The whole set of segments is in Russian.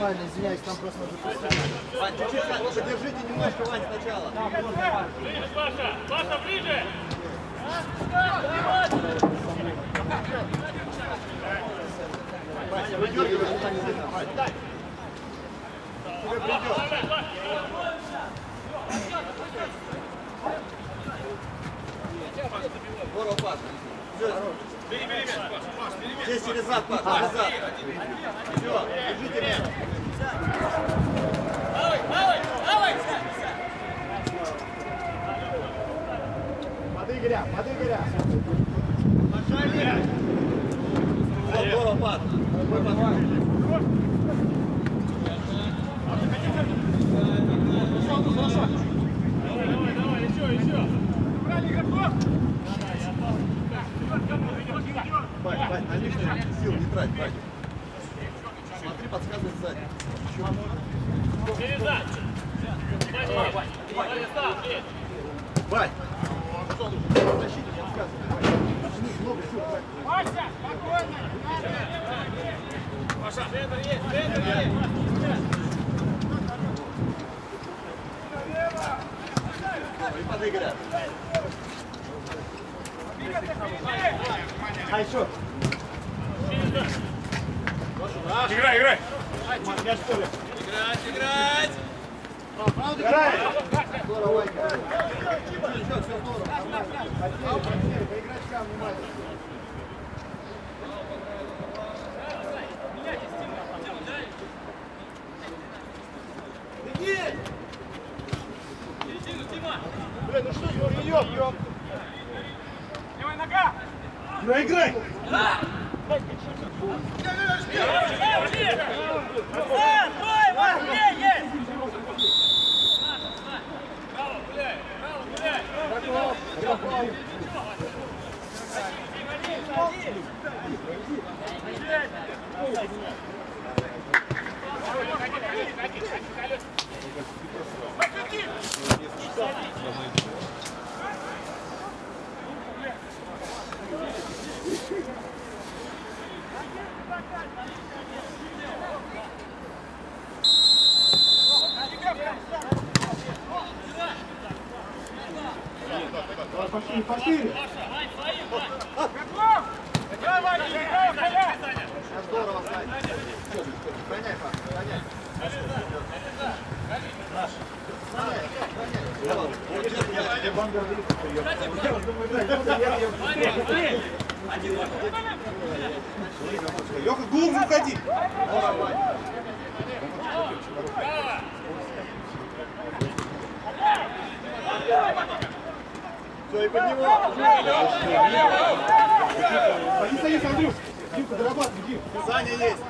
нормально, извиняюсь, там просто. Вань, чуть-чуть подержите немножко, Вань, сначала. Мяч. Бамбер выехал. Я думаю, да, я я Леха, глубже уходи. Все, и под него. Садись, садись, Андрюх! Димка, дорабатывай, Дим! Саня есть.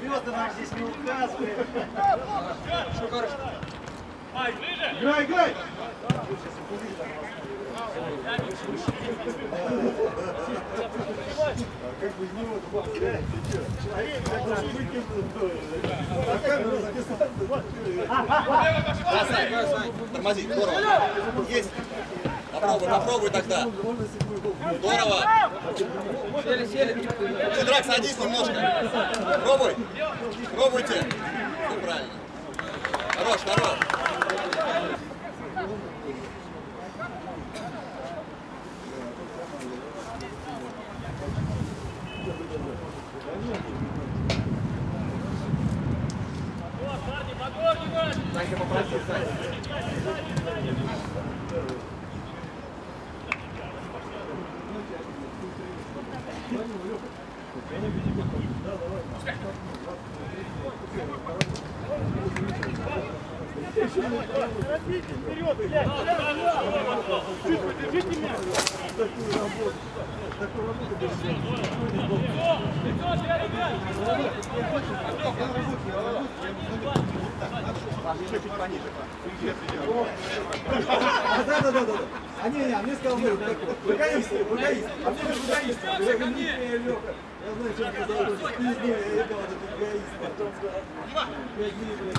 Звезды нам здесь не указывают. Ай, ближе! Играй, играй! Как из него два. Человек, как бы выкинул. А. Да, Сань, Сань, тормози, здорово. Есть. Попробуй, попробуй тогда. Здорово. Сели, сели. Чудрак, садись немножко. Пробуй. Пробуйте. Все правильно. Хорош, хорош. Паш, еще чуть пониже. Да, да, да, да. А не, не, а мне сказал, говорю, эгоист, эгоист. А мне говорит, эгоист. Я говорю, не, Леха. Я знаю, что это за ты не, я говорю, это эгоист. Потом сказал, пять дней, блядь,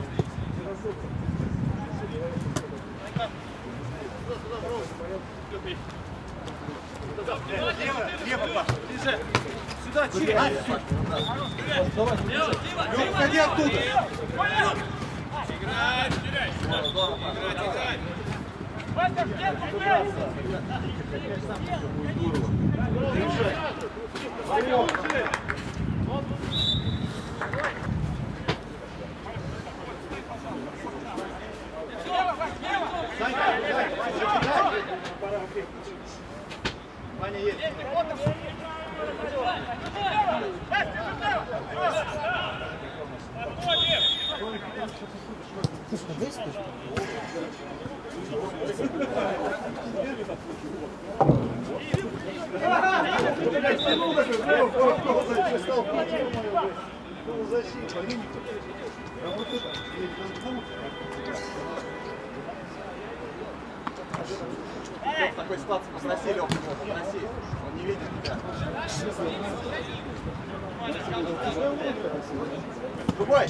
Лево, Паша. Сюда, через. Выходи оттуда. Играть, теряй! Играть, играть! Вася, в стенку, бей! Санька, Санька, Санька. Ваня есть. В такой ситуации попроси Лёху, попроси. Он не видит тебя. Другой.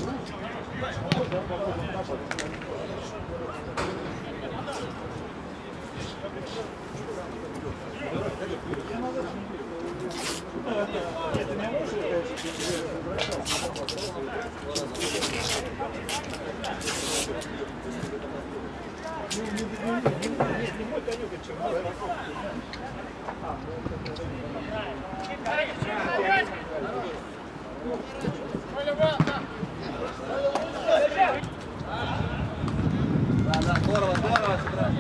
Да, да, здорово, здорово сыграли.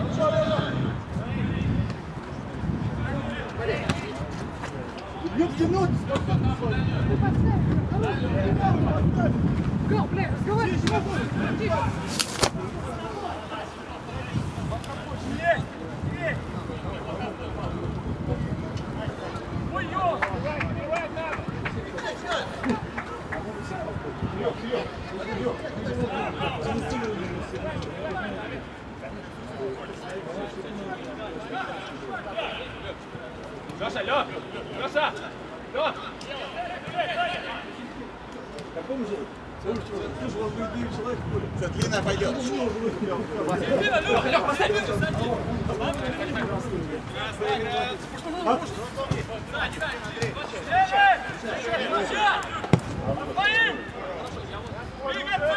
Go, Blair, разговаривай. Есть! Есть! Ой, ё! Убивать надо! Леша, Лёх! Леша! Лёх! Какому же? Слушай, слушай, у вас будет 9 человек в поле. Все, длинная пойдет. Леха, Леха, Лех, поставь! Стоим! Двигаться!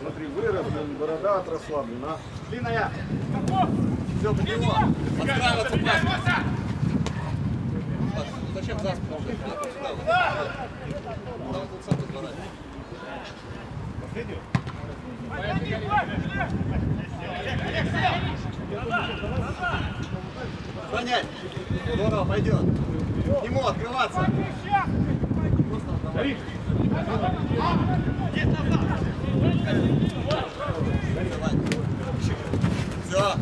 Смотри, вырос, блин, борода отросла, блин, а. Длинная. Все, под него. Подстраиваться пас. Зачем за спину? Там тут сам разворачивай. Понять. Здорово, пойдет. К нему открываться. Все.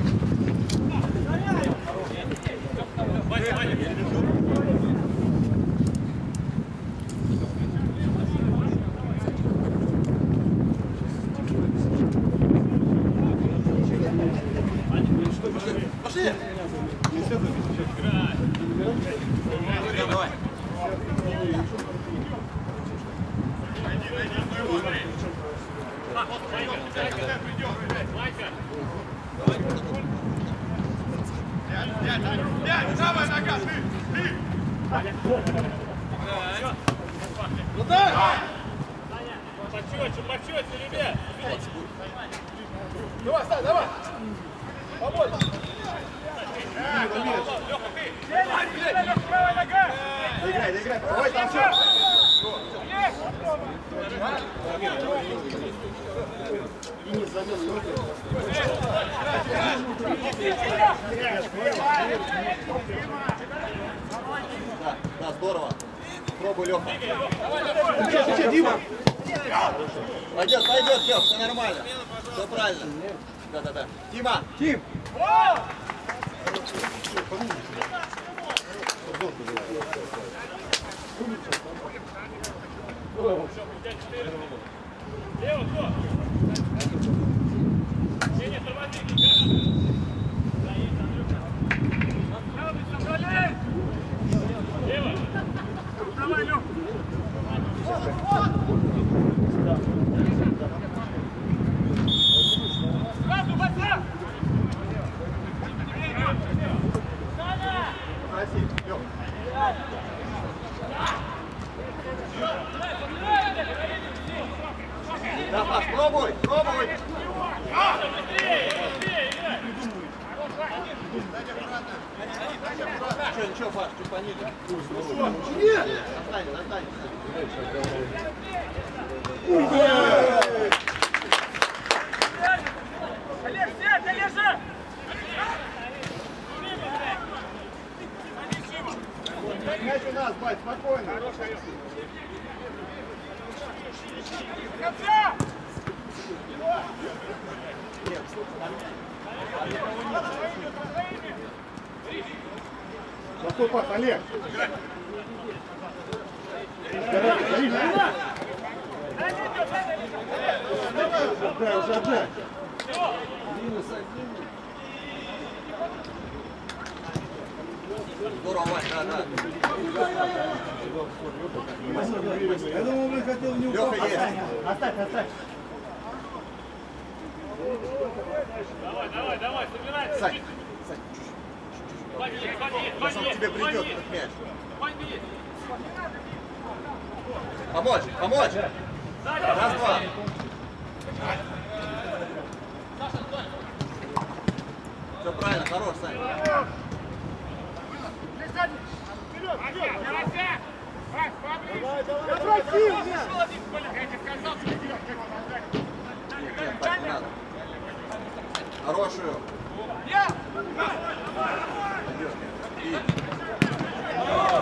Хорошую.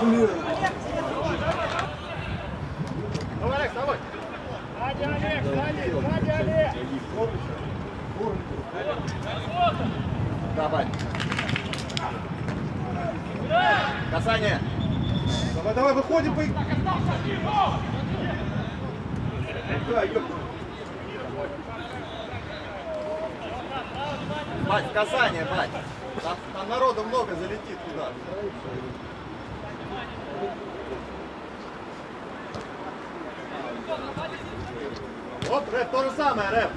Блин. Давай, Олег, давай. Сзади, Олег, сзади, давай. Олег. Давай. Касание. Давай, давай, выходим. По... Да, ёпта. Бать, Казани, бать. Там, там народу много залетит туда. Оп, рэп, то же самое, рэп.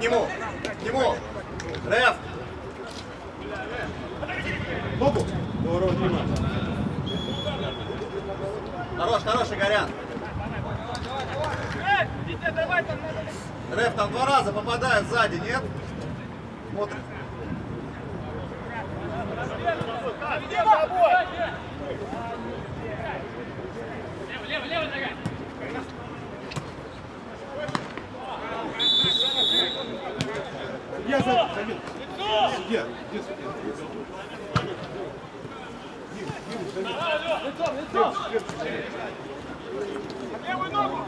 к нему, к нему. Реф. Ногу. Хорош, хороший Горян. Реф там два раза попадает сзади, нет? Смотрит. Лево, лево, лево, нога. Судья, где судья? Левую ногу!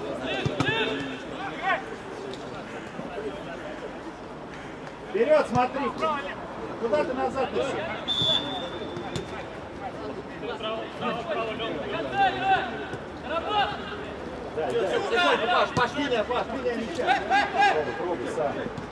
Вперед, смотри! Куда ты назад идешь? Паш, Паш, линия, Паш, линия мяча. Не играть, не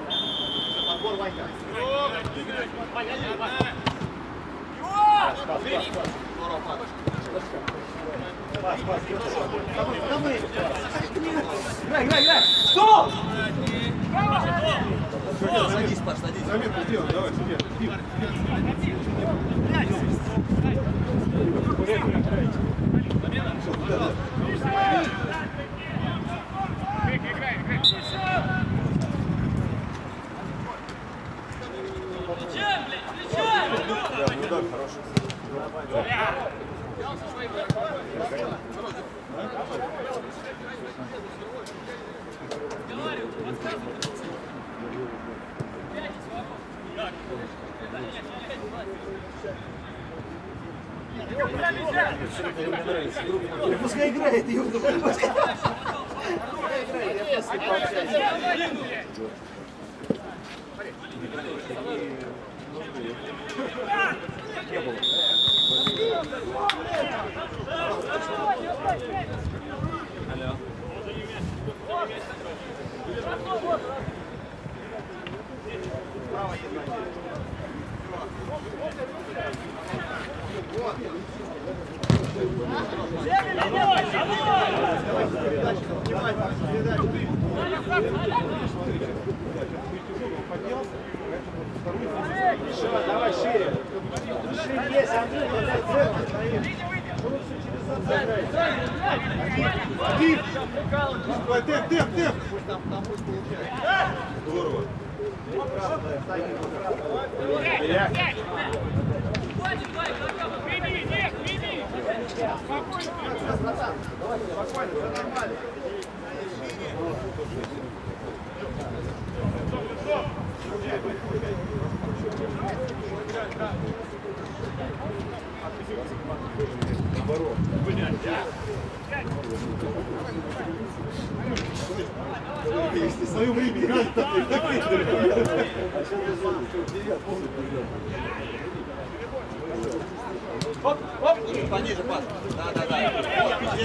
Подбор, Ванька. Здорово, Паш. Паш, Паш, Домы, Играй, играй, играй! Стоп! Садись, Паш, садись. Заметку сделай, давай, судья. Дим,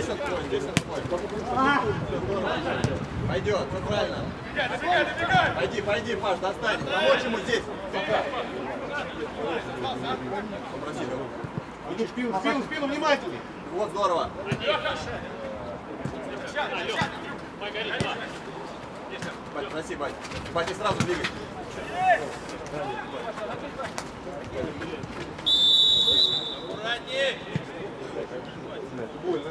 здесь твой, здесь твой. Пойдет, все правильно. Пойди, пойди, Паш, достань. Помочь ему здесь. Попроси его. Ну, спину, спину, спину, внимательней. Вот, здорово. Бать, проси, бать. Бать, не сразу двигай. Аккуратней. Больно.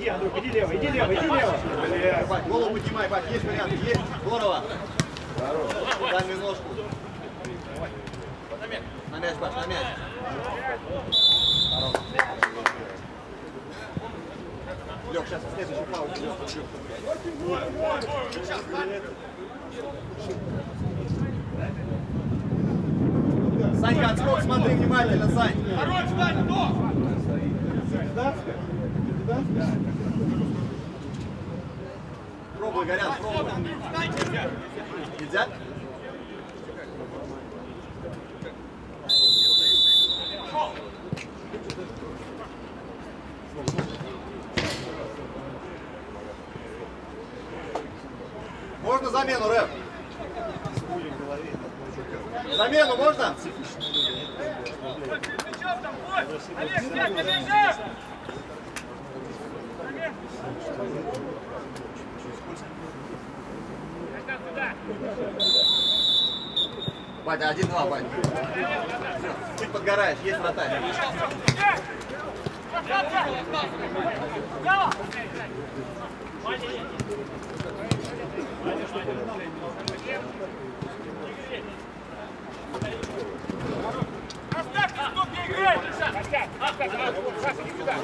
Иди, Андрюх, иди лево, иди лево, иди лево. Блядь. Бать, голову поднимай, бать, есть вариант, есть. Здорово. Дальнюю ножку. На мяч, Паш, на мяч. Лег, сейчас следующий фаул. Санька, отскок, смотри внимательно, Сань. Хорош, Вань, кто? Кандидатская? Пробы горят, пробы. Нельзя? Можно замену, Рэп? Замену можно? Олег, мяч, побежим! Батя, один-два, Батя. Чуть подгораешь, есть вратарь. Оставьте, стоп, не играй! Оставь, оставь, оставь, иди сюда.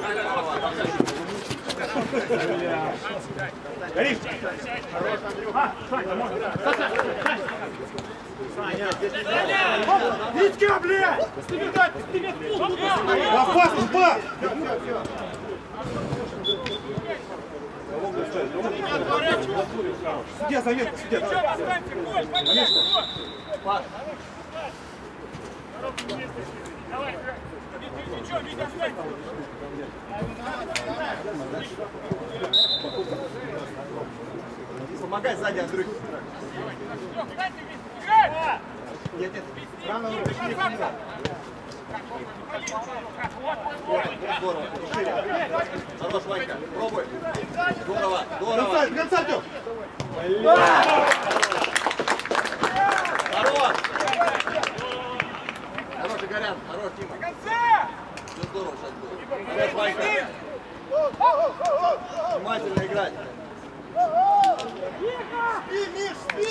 Витька, блядь! Опасный пас! Судья, заметка, судья, Все, давай. останьте, Коль, подняй, Коль. Давай, играй. Ты, ты, ты что, Витя, останься. Помогай сзади, Андрюх. Все, встаньте, Витя, играй! Нет, нет. Рано пришли к нему. Здорово. Шире. Хорош, Ванька. Пробуй. Здорово, здорово. Конца, конца, Артем! Хорош. Хорош. Хорош, Тима. конце! Все здорово сейчас будет. Хорош, Ванька. Внимательно играть. Спи, Миш, спи!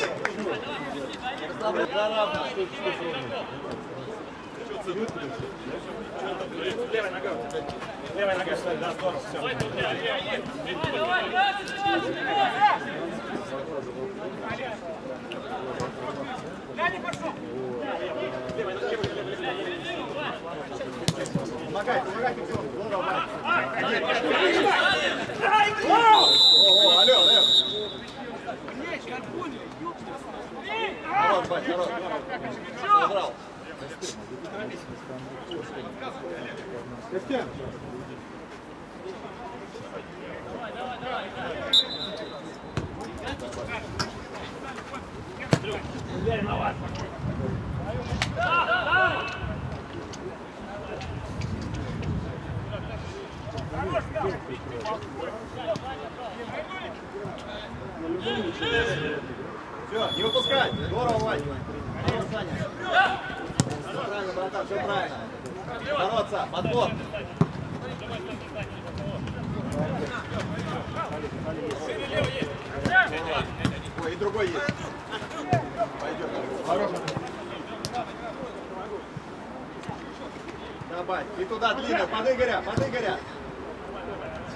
Расслабляй, да, равно. Дани пошел! Помогай, помогай, Кирилл. Здорово, Ванька. О, алло, алло. Хорош, Бать, хорош. Сыграл. Костян! Все, не выпускай. Здорово, Вань. Здорово, Саня. Правильно, братан, все правильно. Бороться, подбор. Ой, и другой есть. Пойдет. Давай, и туда длинно, под Игоря, под Игоря. Чуть помягче, Катя. Пойдет, пойдет.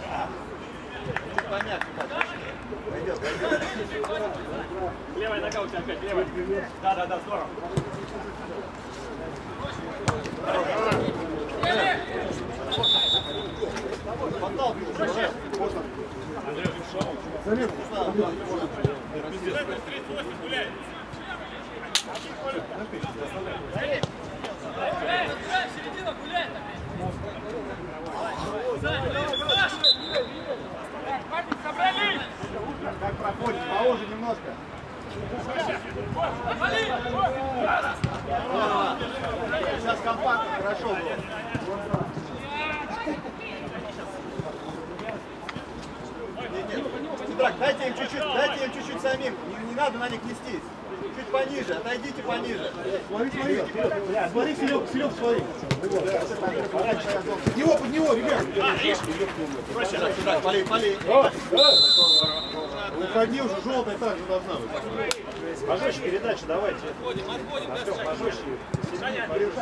Левая нога у тебя опять, левая. Да, да, да, здорово. Подталкивай, уже. Парни, собрались! Как поуже немножко. Сейчас компактно, хорошо было. Сидрак, дайте им чуть-чуть, дайте им чуть-чуть самим. Не, не надо на них нестись. Чуть пониже, отойдите пониже. Смотри, смотри! Смотри, Серег, Серег, смотри! Под него, под него, ребят! Полей, полей. Уходи уже, желтая также должна быть. Пожестче передача, давайте. Артем, пожестче. Сильнее, порежь.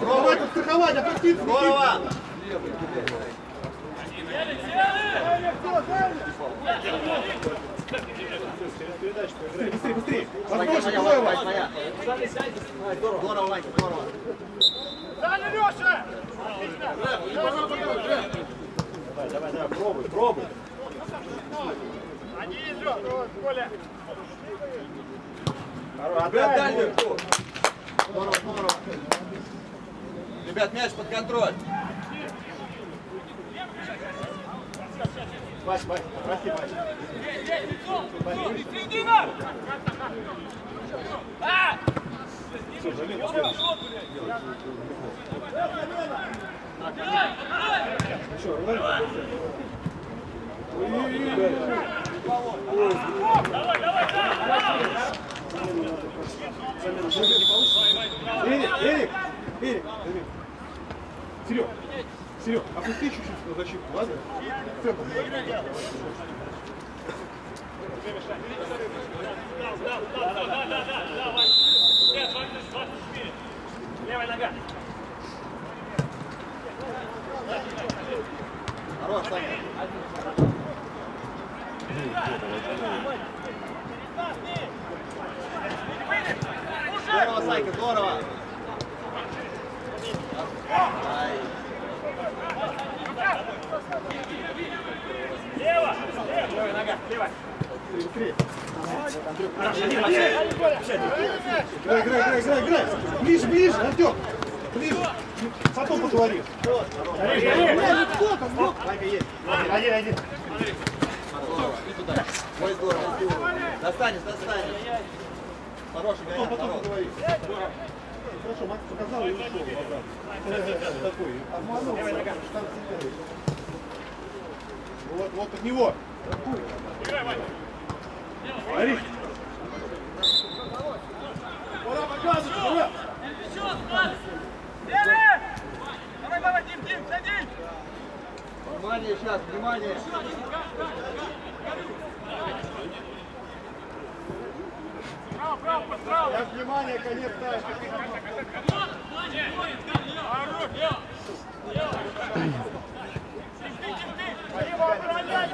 Давай тут страховать, опуститься! Здорово. Быстрее, быстрее! Возможно, Вань. моя. Здорово, Ванька, здорово. Дали, Леша! Давай, давай, давай, пробуй, пробуй. Они вот, Коля. Дальний круг. Здорово, здорово. Ребят, мяч под контроль. Вась, Вась, прости, Вась. Середина! А! Все, замена следующая. Еще, Рональдо. Давай, давай, да! Эрик, Эрик, Эрик, Эрик. Серег, Серег, опусти чуть-чуть на защиту, ладно? Центр. Да, да, да, да, да, да, Вань. Нет, 20, 24. Левая нога. Хорош, Саня. Здорово, Сайка, здорово. Ай. Лево! Левая нога, левая. Играй, играй, играй, играй, играй. Ближе, ближе, Артем. Ближе. Потом есть. Один, один. Ой, здорово. Достанешь, достанешь. Хороший гоняк, Потом хорош. поговорим. Хорошо, Макс показал и ушел обратно. Такой, обманул. Вот, вот от него. Смотри. Пора показывать, пора. Левая! Давай, давай, Дим, Дим, садись! Внимание сейчас, внимание. Право, право, право! Я внимание, конец ставишь. Дима, обороняй,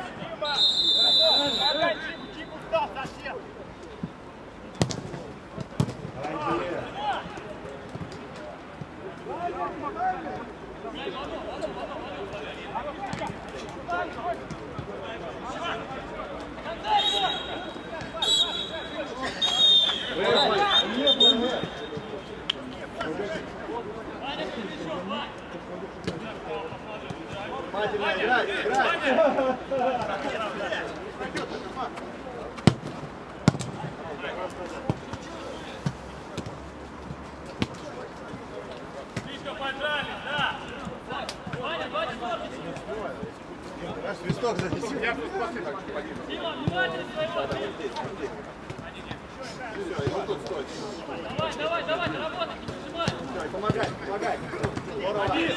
Внимательно, играй, играй. Слишком поджали, да! Аж свисток занеси. Дима, внимательно своего! Давай, давай, давай, работай, не прижимай! Помогай, помогай. Здорово. Поднимай,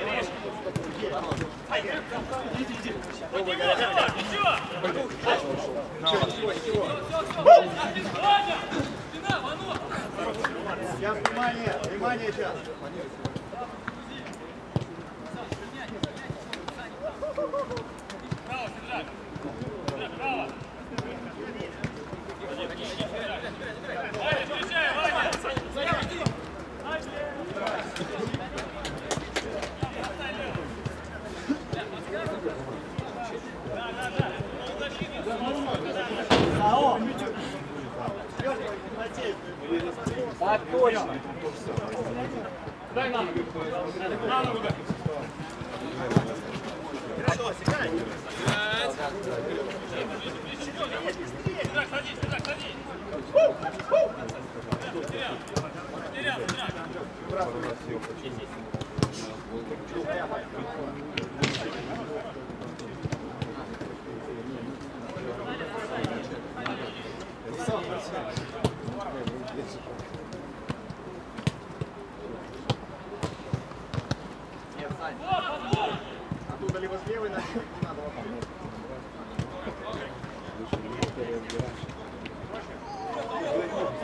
давай, ничего! Ничего, ничего. Ваня! Спина, Вано! Сейчас внимание, внимание сейчас. Точно. Дай на ногу! На ногу, дай! Сержант, садись, сержант, садись! Потерял, потерял, сержант! Нет, Сань. Оттуда либо с левой ноги, либо не надо вот так.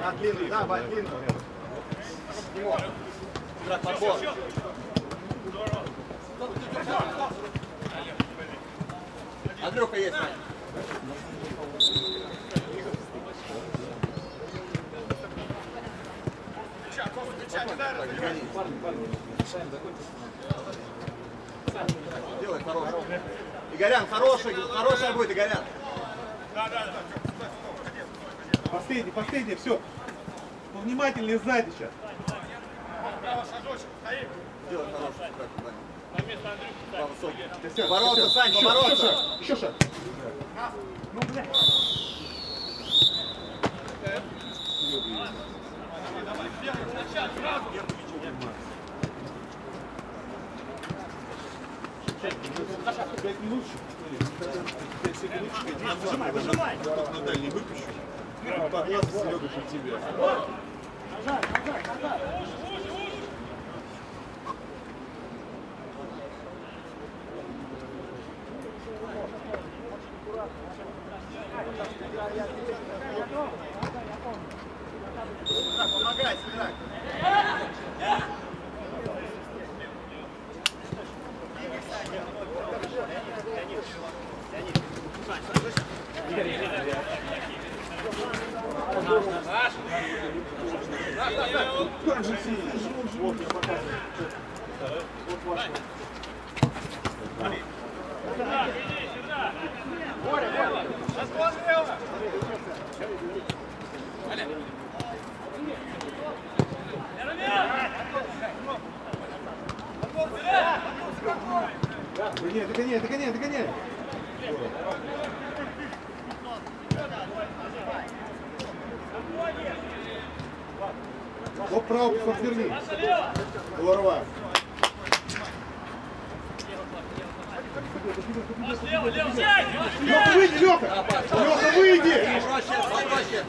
На длинный, да, Вань, длинный. Тимур. Играть подбор. Андрюха есть, Вань. Делай хороший. Игорян, хороший, хорошая будет, Игорян. Последний, последний, все. Повнимательнее сзади сейчас. Право, высокий. Всё, Бороться, Сань, бороться. Еще шаг, еще шаг. Пять минут еще. Пять секунд. Нажимай, нажимай. На дальний выпущу. Погнаться Серега, чтоб тебе. Помогай, сыграй. Как же сильно. Вот, я показываю. Вот ваш. Догоняй, догоняй, догоняй, догоняй. Вот право подверни. Голова. Леха, выйди, Леха! Леха, выйди! Проще, попроще.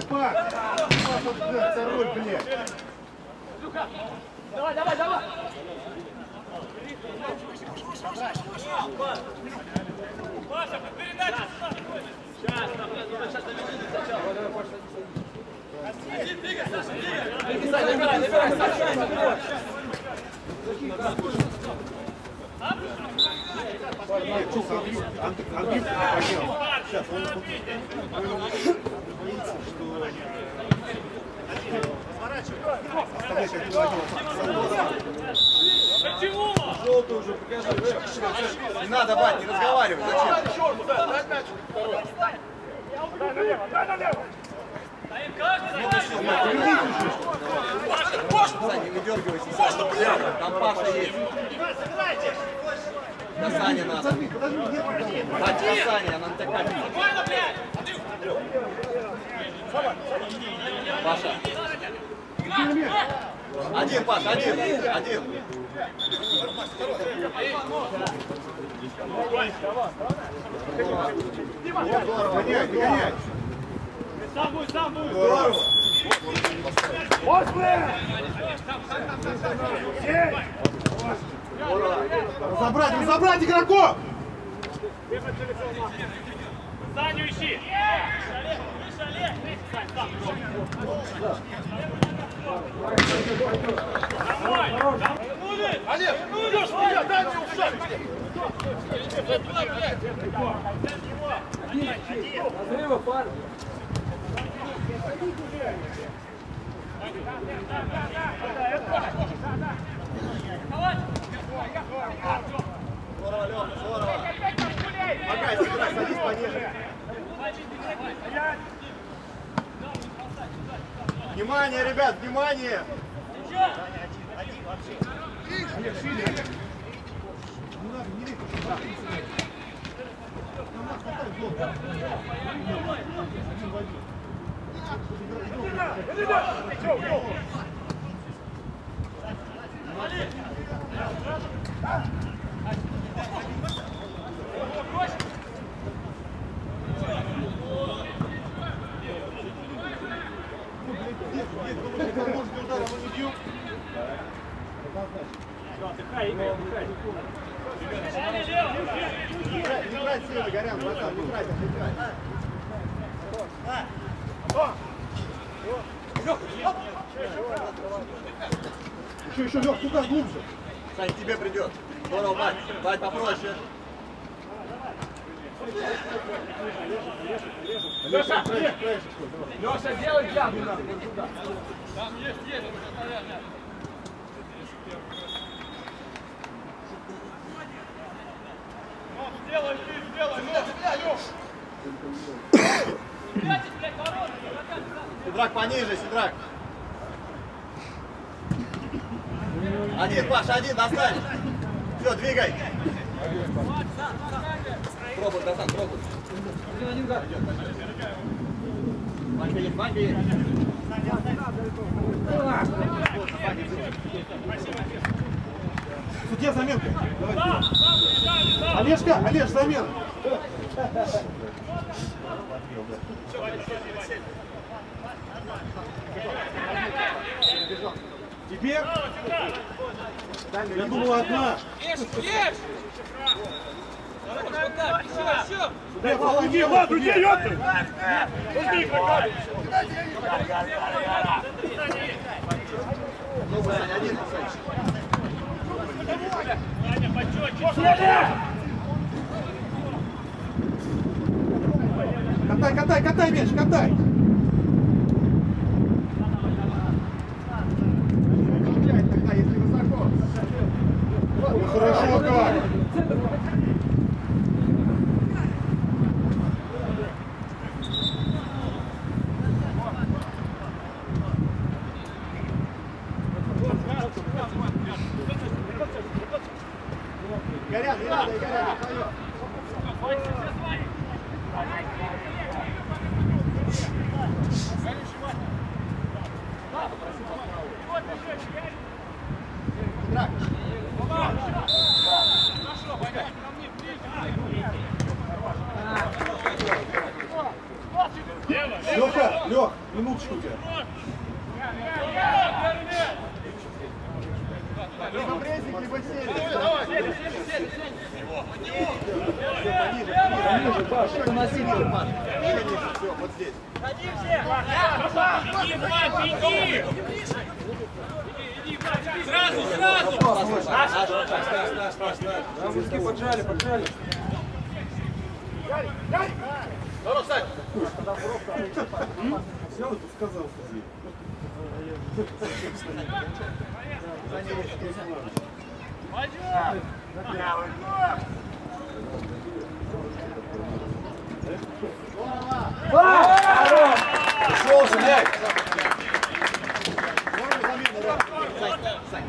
Стой, второй, блядь! Давай, давай, давай! Паша, передача сюда. Андрюх, Андрюх поднял. Сейчас, он боится, что... Оставайся, один на один. Почему? Желтый уже покажи. Не надо, Вань, не разговаривай. Зачем? Сань, не выдергивайся. Сань. Там Паша есть. На Сане надо. Бать, на Сане, она на тебя катит. Паша. Один, Паш, один. Один. Гоняй, гоняй. Сам будь, сам будь. Здорово. Разобрать, разобрать игроков! Саню ищи. Домой. Олег, ну идешь, меня, дай мне ушаг. Здорово, Лёха, здорово. Помогай, сыграй, садись пониже. Внимание, ребят, внимание! Олег, шире, Олег. Не надо, не лезь. Нам надо хватать зло. Один в один. Может, удар, оно не бьет? Отдыхай, Игорь, отдыхай. Не трать- Не трать силы, Горян, братан, не трать, не трать. Еще, еще, Лех, туда, глубже. Сань, тебе придет. Здорово, Бать. Бать попроще. Леша, Краешек, краешек, стой, давай. Леша, делай джаб. Сделай, ты сделай, ну, Сидрак пониже, Сидрак. Один, Паша, один, достань. Все, двигай. Пробуй, братан, пробуй. Ванька есть, Ванька есть. Судья, заменка. Олежка, Олеж, замена. Теперь, я думал, одна. Судья, Иди, ладно, иди, ёпты! Возьми игрока! Саня, почётче! Катай, катай, катай мяч, катай. Тогда, если высоко. Ну, хорошо, как. Горян, не надо, Горян, не твоё. Сидрак. Леха, Лех, минуточку у тебя. Либо прессинг, либо серия. Ниже, Паш, это на Ниже, Паш. Еще ниже, все, вот здесь. Беги, Влад, беги! Сразу, сразу! Руки поджали, поджали. Здорово, Сань. Взял и подсказал судье. Ушел же мяч. Можно замену, Лёх? Сань, Сань.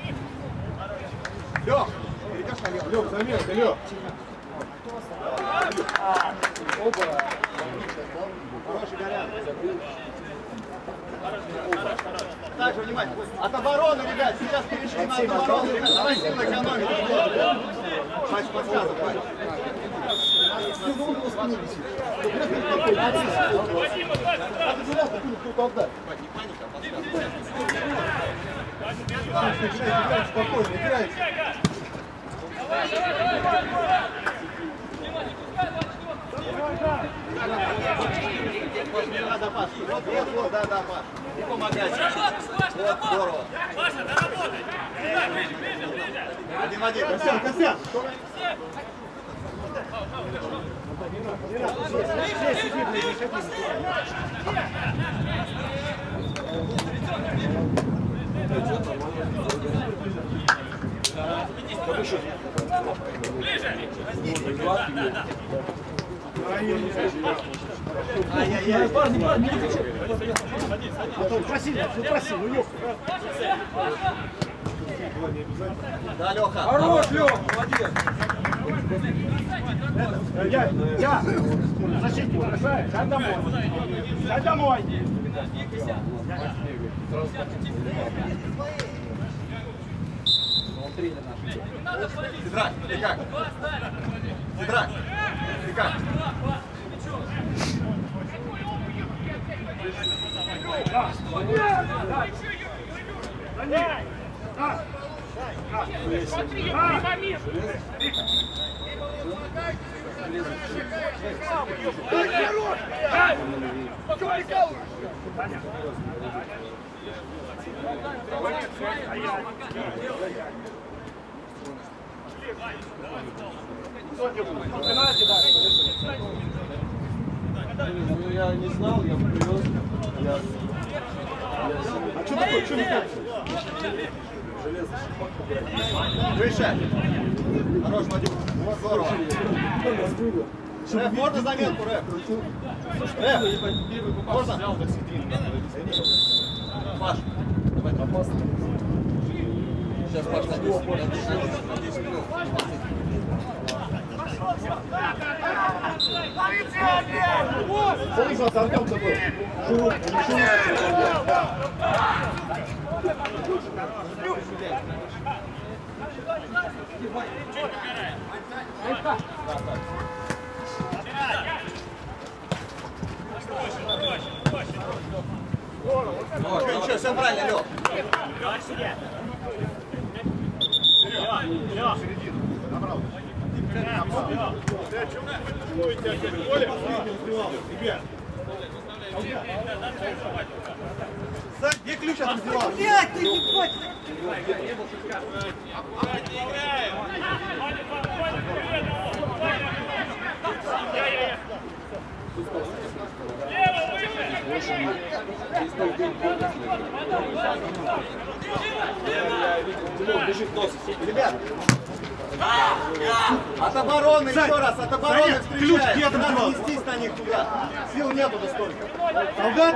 Лёх, Лёх. Лех, заменка, Лех. Хороший Горян. Так же, внимание. От обороны, ребят, сейчас перешли на от обороны, ребят. Давай силу экономить. Паника, подсказывай. Играйте, спокойно, играйте. Вот, не надо, Паш. Вот, вот, вот, да, да, Паш. И помогай. Вот, здорово. Паша, доработай! Ближе, ближе, ближе! Один в один. Косян, Косян. Ай-яй-яй. Да, Леха. Хорош, Лех, молодец. Я, я. Защитник, бросай. Дай домой. Дай домой. Сидрак, ты как? Сидрак, ты как? Смотри, прямо мир. Ну я не знал, я привез. Я... А что такое? Что такое? Выше. Хорош, Вадим. Здорово. Рэп, можно заметку, Рэп? Рэп, можно? Паш, давай. Сейчас Паш на 10 минут. На 10 Смотри, что Артем такой. Шуруп. Вот, ничего, все правильно, Лёх. Сань, где ключ от дела? Блядь, ты ебать! Ребят, от обороны еще раз, от обороны встречаем. Надо нестись на них туда. Сил нету настолько. Солдат?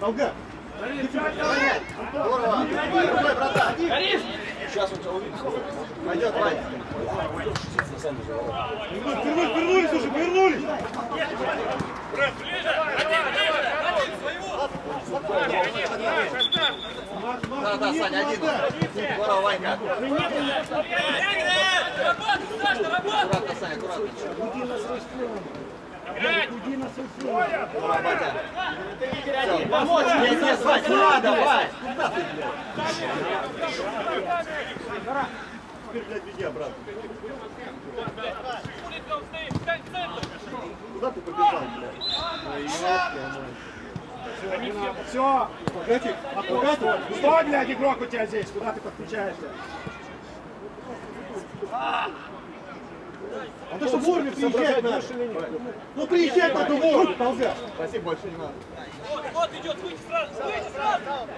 Солдат. Понять. Здорово. Другой, братан. Пойдет, Вань. Вернулись, вернулись уже, вернулись. Да, да, Саня, один. Здорово, Ванька. Аккуратно, Саня, аккуратно. Здорово, Батя. Всё, Помочь мне здесь, Вань, не надо, Вань. Теперь, блядь, веди обратно. Куда ты побежал, блядь? Все, Погоди, а ты? стой, блядь, игрок у тебя здесь, куда ты подключаешься? А то, что вовремя приезжать надо. Ну приезжать надо вовремя, Толгат. Спасибо, больше не надо. Вот идет, выйти сразу, выйти сразу. Вот,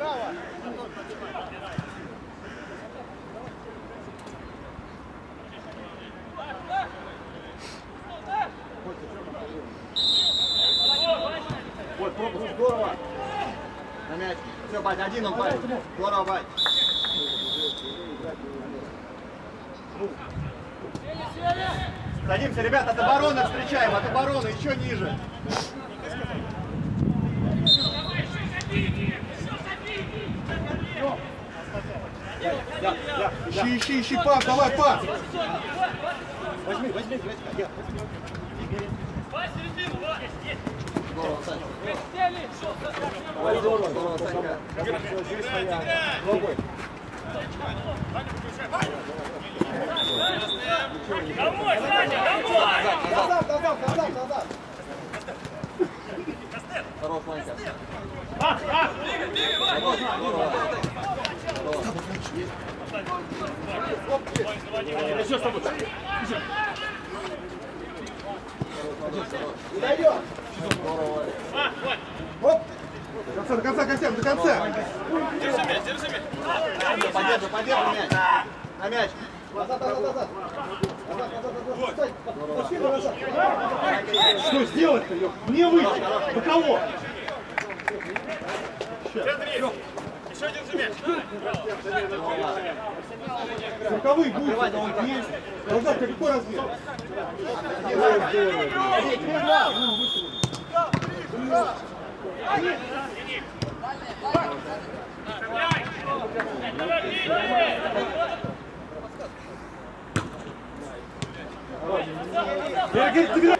пропуск, здорово. На мяч. Все, Бать, один он, Бать. Здорово, Бать. Садимся, ребят, от обороны встречаем, от обороны, еще ниже. Ищи, ищи, ищи, пас, давай, пас. Возьми, возьми, возьми. Я. Санька. Домой, Саня, домой! Назад, назад. Назад, назад, назад. Хорош, Ванька. До конца, до конца, Костян, до конца. Подержи, подержи мяч. На мяч. Назад, назад, назад! Назад, назад, назад! Стой! Пошли на назад! Что сделать-то, Лёх? Не выйти. На кого? Еще держи мяч. Цирковый будет, это он есть. Назад легко разбил. Береги, тебе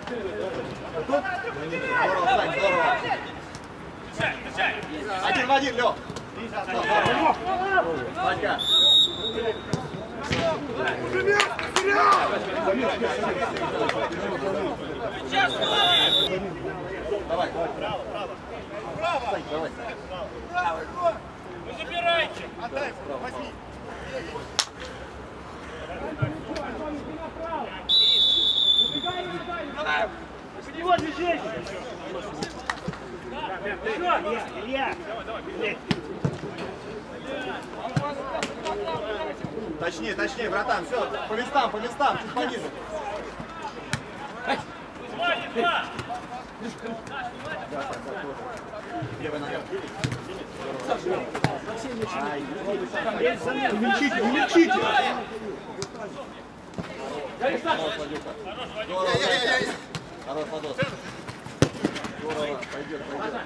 Здорово, Сань, здорово. Один в один, Лёх. Ванька. Давай. Право, право. Право. Давай. Ну забирайте! Точнее, точнее, братан, все, по местам, по местам, чуть пониже. Хватит, два! Мельчите! Здорово, Хорош, Владос. Здорово, пойдет, пойдет.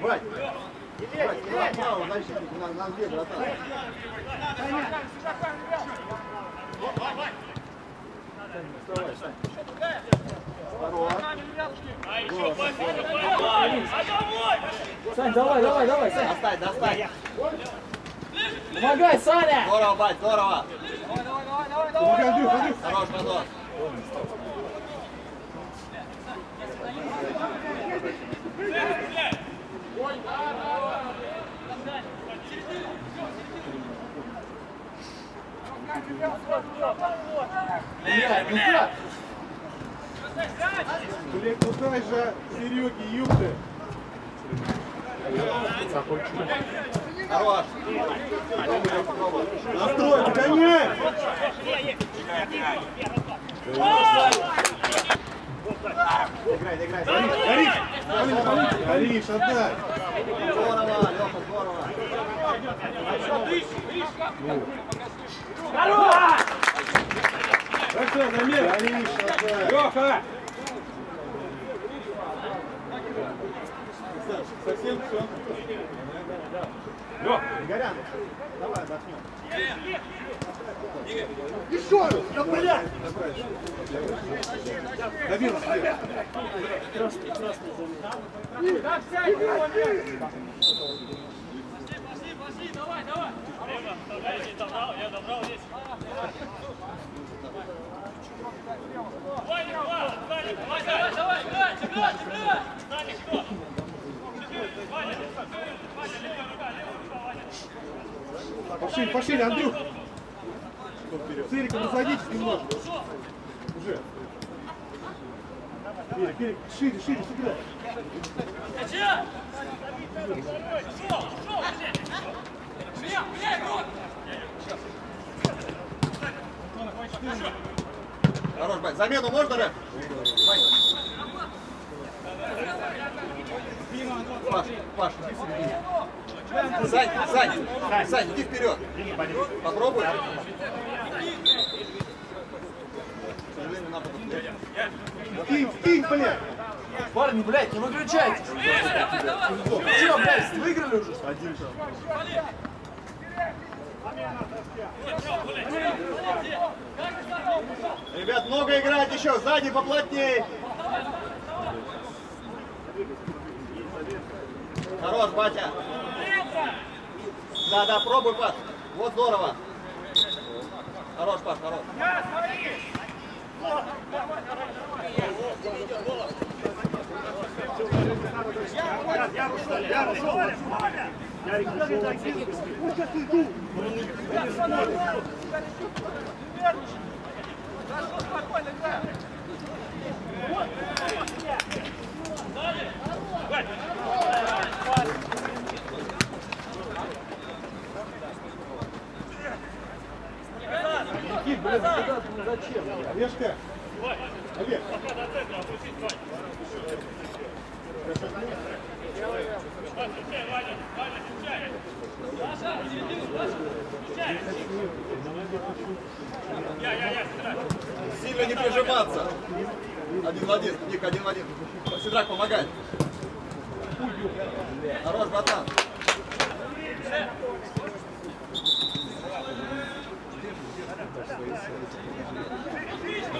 Бать! Бать, два фаула защитник на, на две, братан. Здорово. А еще пас, еще пас! А домой! Сань, давай, давай, давай, Сань. Достань, достань. Помогай, Саня! Здорово, бать, здорово. Помогай, Андрюх, Андрюх! Хорош, Владос. Блин, ну дай же Сереге, юбты! Хорош. Настрой, догоняй! Играй, играй. Гориш! Гориш, отдай! Здорово, Леха, здорово. Хорошо, отдай! Леха! Совсем все. Горян, давай отдохнем. Еще! Да блядь! Давил себе! Вставляйте, добрал, я добрал здесь. Ваня, два! Саня, помогай! Давай, играть, играть, играть! Саня, кто? Ваня, Ваня, левая рука, левая рука, Ваня. Пошли, пошли, Андрюх! Сырика, насадитесь немножко. Уже. Кирик, Кирик, шире, шире, игрок! Хорош, бать. Замену можно, Рэп? Вань. Паш, Паш, иди в середину. Сань, Сань, Сань, иди вперед. Попробуй. К сожалению, напад отвлек. Кинь, кинь, блядь! Парни, блядь, не выключайтесь! Че, блядь, выиграли уже? Ребят, много играть еще. Сзади поплотней. Хорош, батя. Да, да, пробуй, Паш. Вот здорово. Хорош, Паш, хорош. Никит, блядь, куда ты, ну зачем? Олежка! Олег! Сильно не прижиматься. Один в один. Ник, один в один. Сидрак, помогай. Хорош, братан.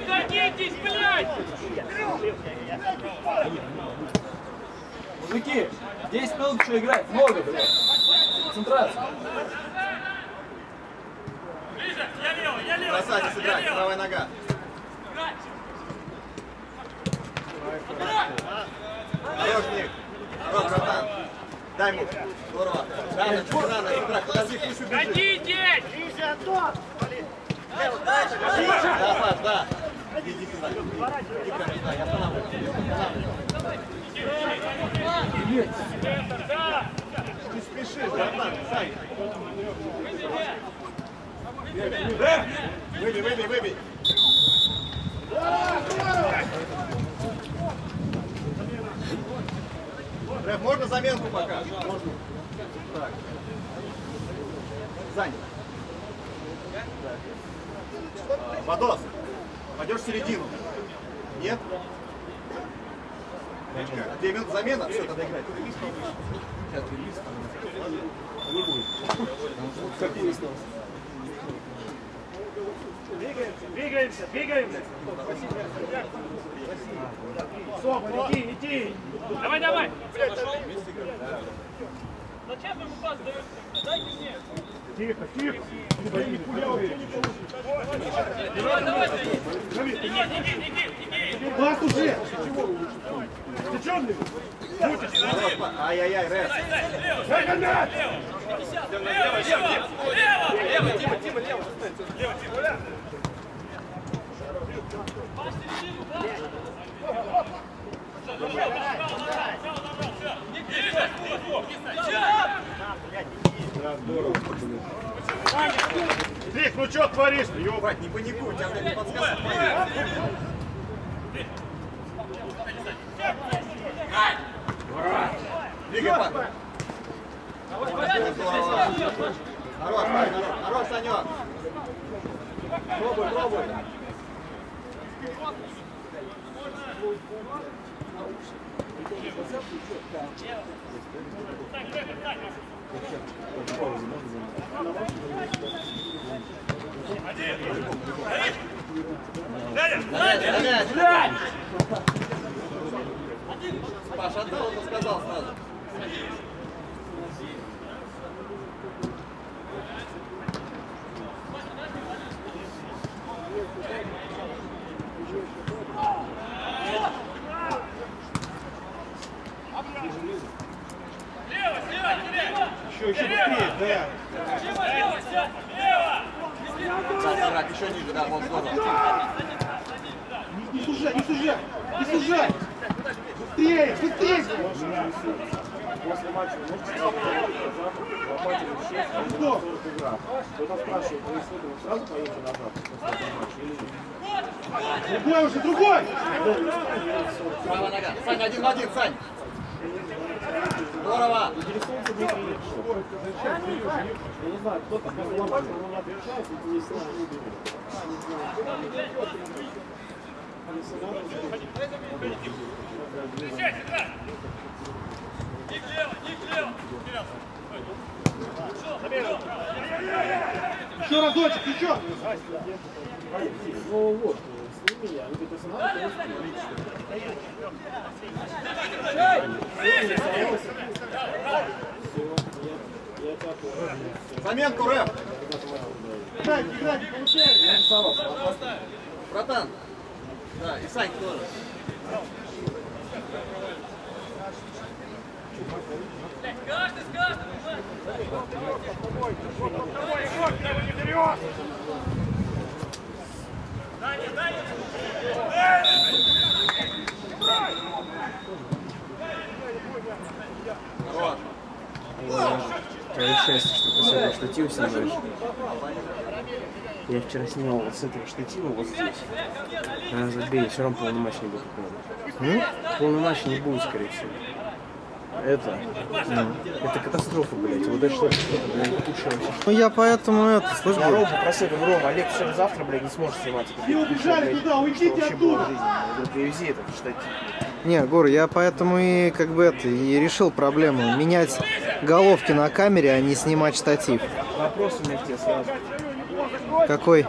Садитесь, блядь! Мужики, 10 минут еще играть. Много, блядь. Концентрация. Ближе, я левый, я левый. Сыграть, левый. правая нога. Играть. Хорош, Ник. Братан. Дай ему. Здорово. Рано, рано, сыграть. Подожди, пусть убежит. Хотите! Да, Паш, да. Иди, иди сюда. Иди прямо сюда, я останавливаюсь. Не спеши, братан, Сань. Выбей, выбей, выбей. Рэф, можно заменку пока? Можно. Так. Сань. Вадос, пойдешь в середину? Нет? Две минуты замена? Все, тогда играть. Двигаемся, двигаемся. Сома, иди, иди. Давай, давай! Зачем вы ему пас даете? Дайте мне! Тихо, тихо. Давай, давай! Никит, Никит, Никит, Никит! Пас уже. Ты че, блин? Ай-яй-яй, Рэф. Дай на мяч. Лево, лево! Лево! Лево, Дима, Дима, лево! Лево, Дима! Пас середину, Вик, ну что творишь? Ёб. Бать, не паникуй, тебя блядь, подсказка Двигай, пап. Здорово. Хорош, хорош, хорош, Санек. Пробуй, пробуй. Гонять, гонять. Паша, отдал, он сказал сразу. Лево, слева, тебе! Еще, еще быстрее, да. Дима, лево, сядь! Лево! Да, сыграть еще ниже, да, вот здорово. Не сужай, не сужай, не сужай. Быстрее, быстрее. После матча можете лопатить шесть, Что? игра. Кто-то спрашивает, вы сразу поедете назад? Другой уже, другой. Правая нога. Сань, один в один, Сань. Здорово. Интересуется Дмитрий. Я не знаю, кто-то лопатить, но не отвечает, и не слышно не берет. Встречай, играй! Ник лево, ник лево! Вперед! Еще разочек, еще. Ну вот, сними я, говорит, если надо, то Заменку, Рэп. Играй, не получается. Братан. Да, и Сань тоже. Каждый берешь. Даня, Даня! Твое счастье, что ты с этого штатива снимаешь. Я вчера снимал вот с этого штатива вот здесь. А, забей, все равно полный матч не будет. М? Полный матч не будет, скорее всего. Это, ну, это катастрофа, блядь. Вот это что, блядь, худшее вообще. Ну я поэтому это, слышь, Рому попросил, говорю, Рома, Олег все завтра, блядь, не сможет снимать это. Все убежали туда, уйдите оттуда. привези этот штатив. не, Гор, я поэтому и как бы это, и решил проблему. Менять головки на камере, а не снимать штатив. Вопрос у меня к тебе сразу. Какой?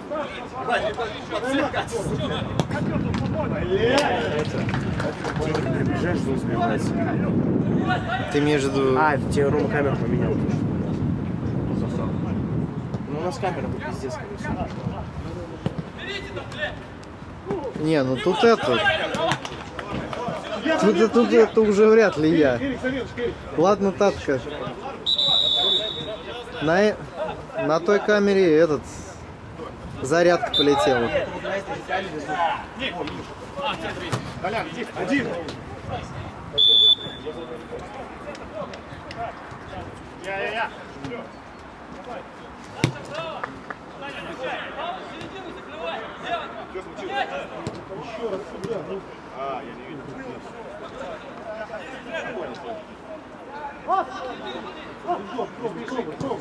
Ты имеешь в виду... А, это тебе Рома камеру поменял. Ну, у нас камера будет пиздец, всего. Не, ну тут это... Тут, это- тут это уже вряд ли я. Ладно, Татка. На, на той камере этот... Зарядка полетела. Толян, иди, один. Я-я-я. Что случилось? А, я не видел.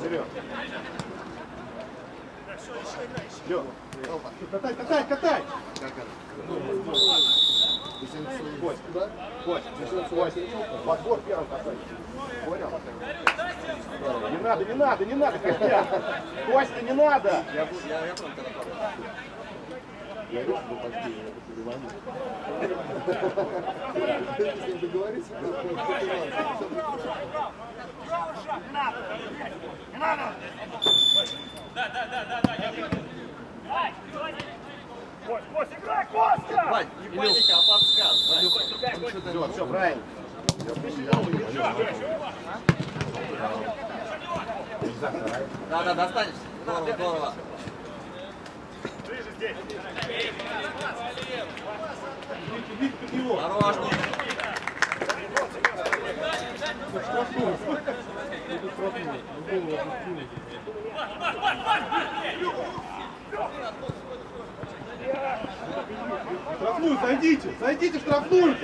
Серег. Лёх, катай, катай, катай! Кость, Кость, Кость, подбор первый катай. Понял? Не надо, не надо, не надо, Костя! Костя, не надо! Я буду, я, я просто Я вижу, что почти я Если договориться, Кость, Кость, играй, Костя! Вань, не паника, а подсказ. Все, все, правильно. Да, да, достанешь. Здорово, здорово. Ближе здесь. Осторожно. Штрафную, зайдите, зайдите, штрафную!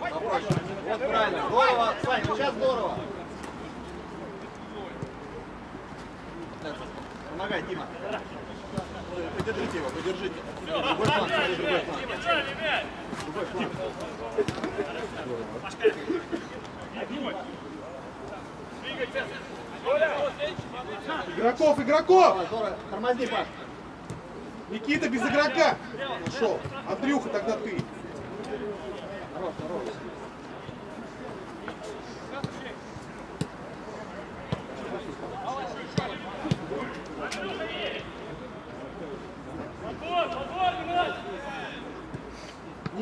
Попроще. Вот правильно. Здорово. Сань, сейчас здорово. Помогай, Дима. Подержите его, подержите. Другой фланг, смотри, другой фланг. Игроков, игроков! Здорово, здорово. Тормозни, Паш. Никита без игрока! Ушел. Андрюха, тогда ты. Хорош, хорош.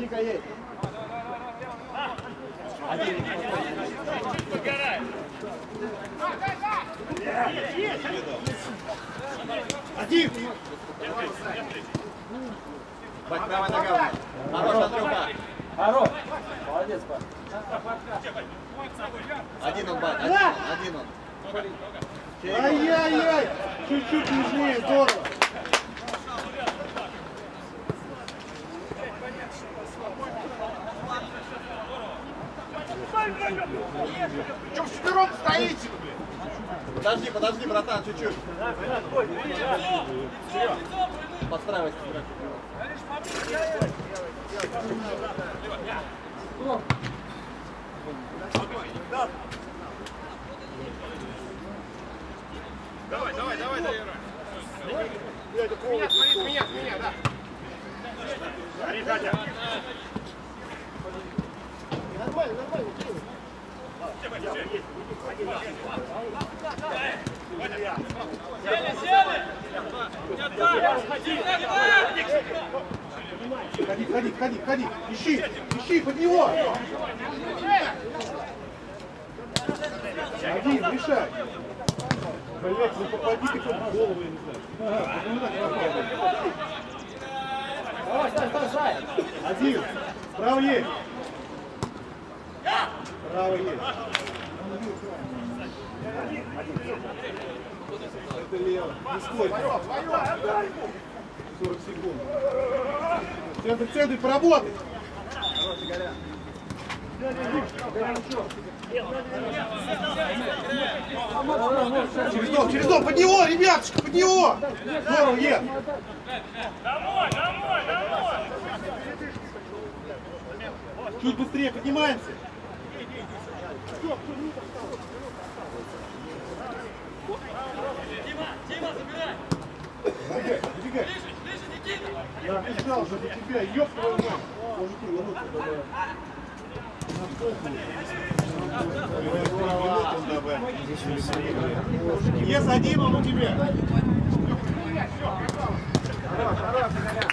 Ника едь. Один. Один! Бать, правая нога. Хорош, Андрюха. Хорош. Молодец, Паш. Один он, бать. Один, один он. Ай-яй-яй! Чуть-чуть нежнее, здорово! Че вчетвером стоите? Подожди, подожди, братан, чуть-чуть. Подстраивайся. Давай, давай, давай, давай. Меня, смотри, меня, меня, да. Смотри, Катя. Нормально, нормально. Ходи, ходи, ходи, ходи. Ищи, ищи под него. Один, решай. Блять, ну попади ты хоть в голову, я не знаю. Ну, так попал. Давай, стой, стой, стой. Один. Справа есть. Справа есть. Это лево. Не стой. 40 секунд. Центр, центр, поработай. Через дом, через дом, под него, ребятушка, под него! Здорово, Ед! Домой, домой, домой. Чуть быстрее поднимаемся. Дима, Дима! Забегай, забегай. Я обещал же за тебя, ёб твою мать. Мужики, минутку добавь. Не садим он у тебя. Мячик